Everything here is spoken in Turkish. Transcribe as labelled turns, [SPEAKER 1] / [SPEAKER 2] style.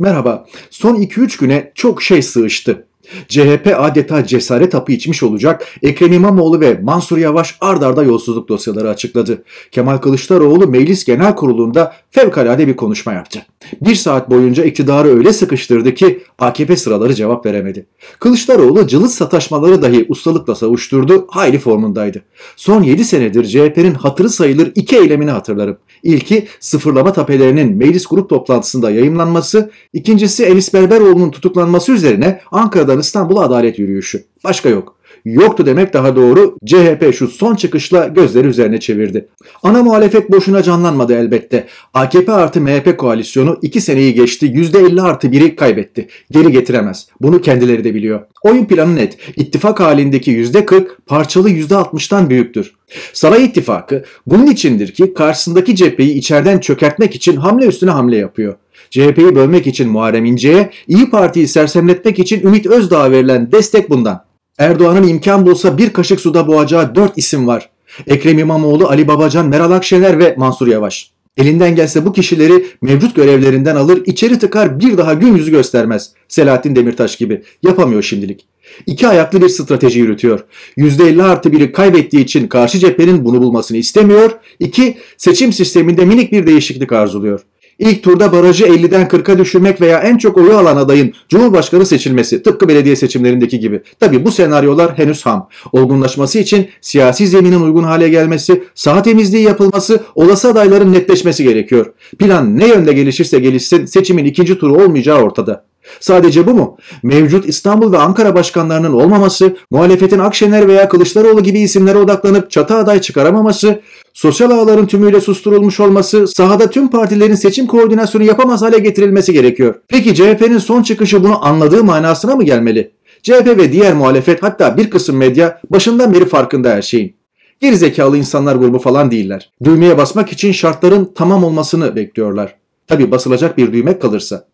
[SPEAKER 1] Merhaba. Son 2-3 güne çok şey sığıştı. CHP adeta cesaret hapı içmiş olacak. Ekrem İmamoğlu ve Mansur Yavaş ard arda yolsuzluk dosyaları açıkladı. Kemal Kılıçdaroğlu Meclis Genel Kurulu'nda fevkalade bir konuşma yaptı. Bir saat boyunca iktidarı öyle sıkıştırdı ki AKP sıraları cevap veremedi. Kılıçdaroğlu cılız sataşmaları dahi ustalıkla savuşturdu, hayli formundaydı. Son 7 senedir CHP'nin hatırı sayılır iki eylemini hatırlarım. İlki sıfırlama tapelerinin meclis grup toplantısında yayımlanması, ikincisi Enis Berberoğlu'nun tutuklanması üzerine Ankara'dan İstanbul'a adalet yürüyüşü. Başka yok. Yoktu demek daha doğru. CHP şu son çıkışla gözleri üzerine çevirdi. Ana muhalefet boşuna canlanmadı elbette. AKP artı MHP koalisyonu 2 seneyi geçti %50 artı 1'i kaybetti. Geri getiremez. Bunu kendileri de biliyor. Oyun planı net. İttifak halindeki %40 parçalı %60'tan büyüktür. Saray İttifakı bunun içindir ki karşısındaki cepheyi içeriden çökertmek için hamle üstüne hamle yapıyor. CHP'yi bölmek için Muharrem İnce'ye, İyi Parti'yi sersemletmek için Ümit Özdağ'a verilen destek bundan. Erdoğan'ın imkan bulsa bir kaşık suda boğacağı dört isim var. Ekrem İmamoğlu, Ali Babacan, Meral Akşener ve Mansur Yavaş. Elinden gelse bu kişileri mevcut görevlerinden alır, içeri tıkar bir daha gün yüzü göstermez. Selahattin Demirtaş gibi. Yapamıyor şimdilik. İki ayaklı bir strateji yürütüyor. %50 artı biri kaybettiği için karşı cephenin bunu bulmasını istemiyor. İki, seçim sisteminde minik bir değişiklik arzuluyor. İlk turda barajı 50'den 40'a düşürmek veya en çok oyu alan adayın Cumhurbaşkanı seçilmesi tıpkı belediye seçimlerindeki gibi. Tabi bu senaryolar henüz ham. Olgunlaşması için siyasi zeminin uygun hale gelmesi, saha temizliği yapılması, olası adayların netleşmesi gerekiyor. Plan ne yönde gelişirse gelişsin seçimin ikinci turu olmayacağı ortada. Sadece bu mu? Mevcut İstanbul ve Ankara başkanlarının olmaması, muhalefetin Akşener veya Kılıçdaroğlu gibi isimlere odaklanıp çatı aday çıkaramaması, sosyal ağların tümüyle susturulmuş olması, sahada tüm partilerin seçim koordinasyonu yapamaz hale getirilmesi gerekiyor. Peki CHP'nin son çıkışı bunu anladığı manasına mı gelmeli? CHP ve diğer muhalefet hatta bir kısım medya başından beri farkında her şeyin. Gerizekalı insanlar grubu falan değiller. Düğmeye basmak için şartların tamam olmasını bekliyorlar. Tabi basılacak bir düğme kalırsa.